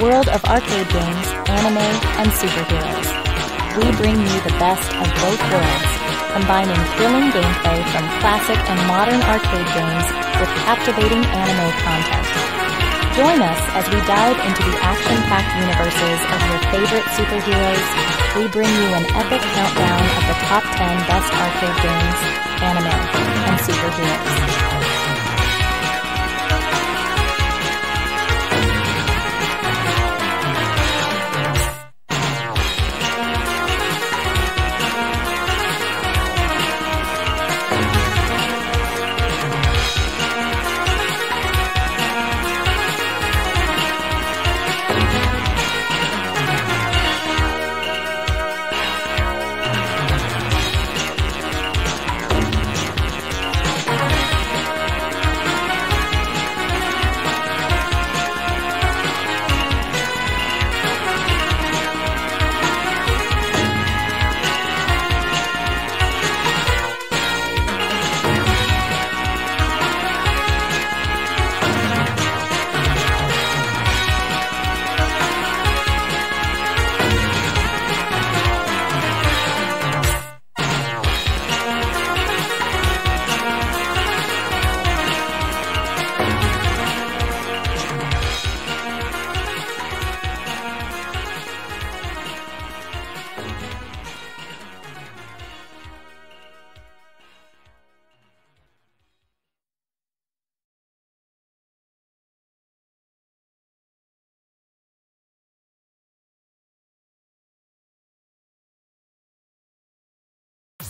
world of arcade games, anime, and superheroes. We bring you the best of both worlds, combining thrilling gameplay from classic and modern arcade games with captivating anime content. Join us as we dive into the action-packed universes of your favorite superheroes. We bring you an epic countdown of the top 10 best arcade games, anime, and superheroes.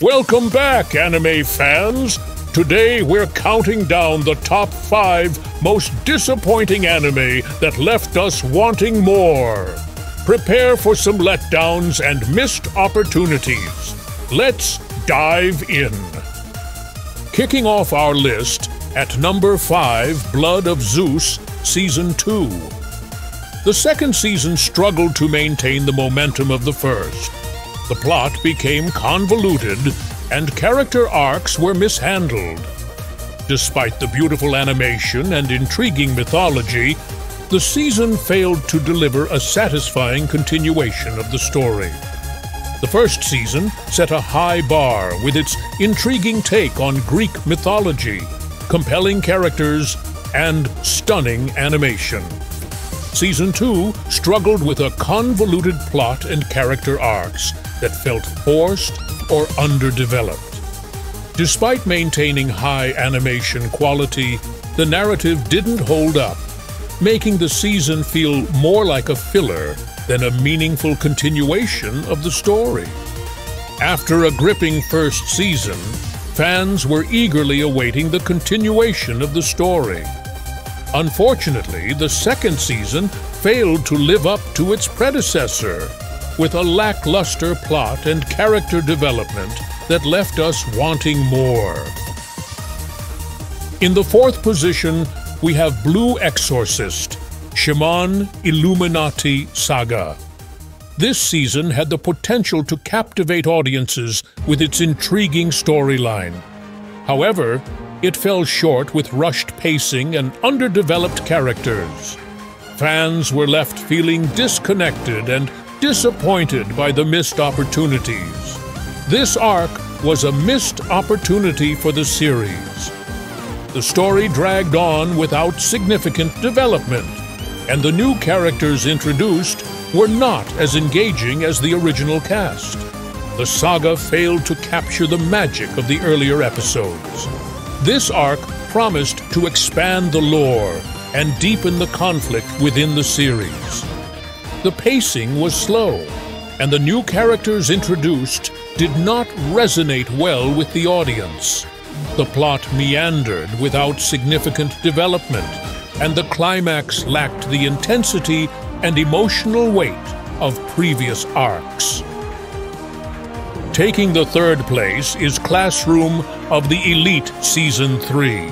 Welcome back, anime fans! Today we're counting down the top five most disappointing anime that left us wanting more. Prepare for some letdowns and missed opportunities. Let's dive in. Kicking off our list at number five, Blood of Zeus, Season 2. The second season struggled to maintain the momentum of the first the plot became convoluted and character arcs were mishandled. Despite the beautiful animation and intriguing mythology, the season failed to deliver a satisfying continuation of the story. The first season set a high bar with its intriguing take on Greek mythology, compelling characters, and stunning animation. Season 2 struggled with a convoluted plot and character arcs that felt forced or underdeveloped. Despite maintaining high animation quality, the narrative didn't hold up, making the season feel more like a filler than a meaningful continuation of the story. After a gripping first season, fans were eagerly awaiting the continuation of the story. Unfortunately, the second season failed to live up to its predecessor with a lackluster plot and character development that left us wanting more. In the fourth position, we have Blue Exorcist, Shimane Illuminati Saga. This season had the potential to captivate audiences with its intriguing storyline. However, it fell short with rushed pacing and underdeveloped characters. Fans were left feeling disconnected and disappointed by the missed opportunities. This arc was a missed opportunity for the series. The story dragged on without significant development, and the new characters introduced were not as engaging as the original cast. The saga failed to capture the magic of the earlier episodes. This arc promised to expand the lore and deepen the conflict within the series the pacing was slow, and the new characters introduced did not resonate well with the audience. The plot meandered without significant development, and the climax lacked the intensity and emotional weight of previous arcs. Taking the third place is Classroom of the Elite Season 3.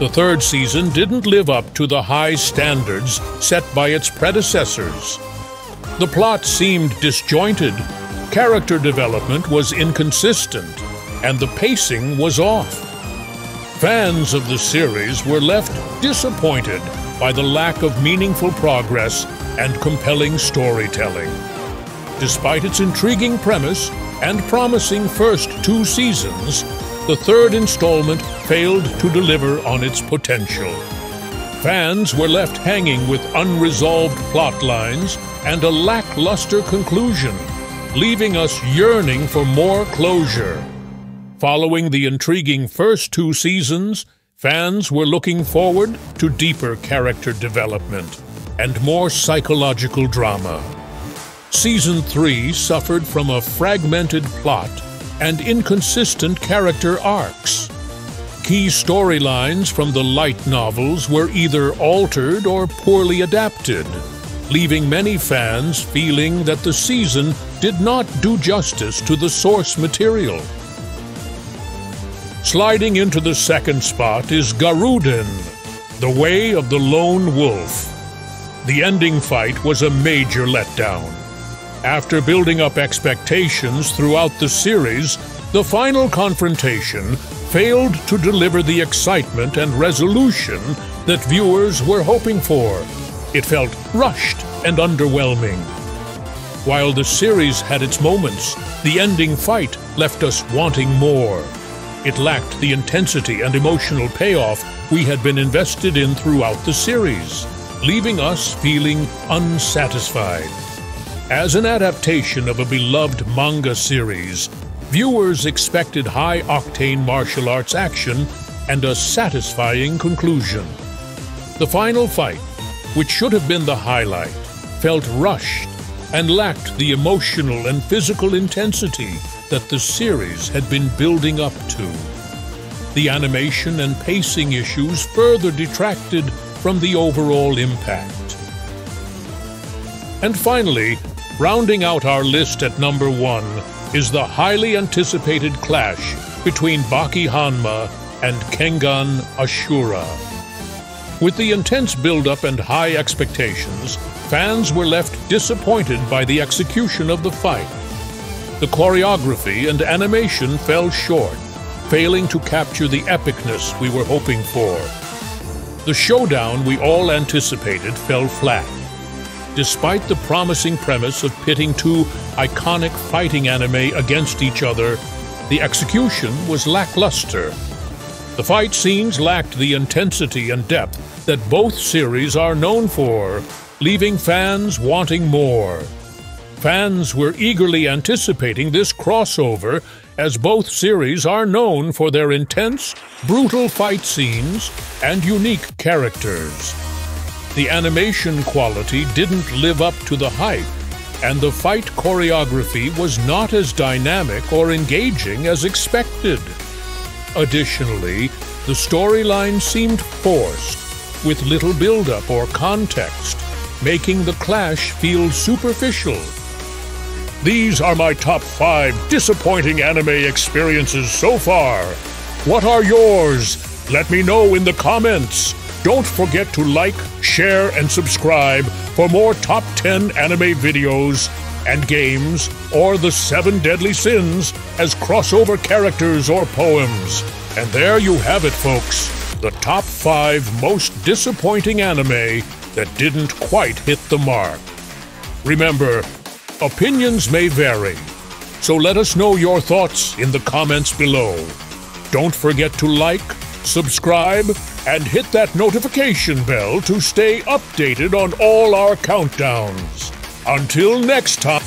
The third season didn't live up to the high standards set by its predecessors. The plot seemed disjointed, character development was inconsistent, and the pacing was off. Fans of the series were left disappointed by the lack of meaningful progress and compelling storytelling. Despite its intriguing premise and promising first two seasons, the third installment failed to deliver on its potential. Fans were left hanging with unresolved plot lines and a lackluster conclusion, leaving us yearning for more closure. Following the intriguing first two seasons, fans were looking forward to deeper character development and more psychological drama. Season 3 suffered from a fragmented plot and inconsistent character arcs. Key storylines from the light novels were either altered or poorly adapted, leaving many fans feeling that the season did not do justice to the source material. Sliding into the second spot is Garouden, The Way of the Lone Wolf. The ending fight was a major letdown. After building up expectations throughout the series, the final confrontation failed to deliver the excitement and resolution that viewers were hoping for. It felt rushed and underwhelming. While the series had its moments, the ending fight left us wanting more. It lacked the intensity and emotional payoff we had been invested in throughout the series, leaving us feeling unsatisfied. As an adaptation of a beloved manga series, viewers expected high octane martial arts action and a satisfying conclusion. The final fight, which should have been the highlight, felt rushed and lacked the emotional and physical intensity that the series had been building up to. The animation and pacing issues further detracted from the overall impact. And finally, Rounding out our list at number one is the highly anticipated clash between Baki Hanma and Kengan Ashura. With the intense build-up and high expectations, fans were left disappointed by the execution of the fight. The choreography and animation fell short, failing to capture the epicness we were hoping for. The showdown we all anticipated fell flat. Despite the promising premise of pitting two iconic fighting anime against each other, the execution was lackluster. The fight scenes lacked the intensity and depth that both series are known for, leaving fans wanting more. Fans were eagerly anticipating this crossover as both series are known for their intense, brutal fight scenes and unique characters. The animation quality didn't live up to the hype, and the fight choreography was not as dynamic or engaging as expected. Additionally, the storyline seemed forced, with little build-up or context, making the clash feel superficial. These are my top five disappointing anime experiences so far. What are yours? Let me know in the comments. Don't forget to like, share, and subscribe for more top 10 anime videos and games or the seven deadly sins as crossover characters or poems. And there you have it, folks. The top five most disappointing anime that didn't quite hit the mark. Remember, opinions may vary, so let us know your thoughts in the comments below. Don't forget to like, subscribe, and hit that notification bell to stay updated on all our countdowns. Until next time.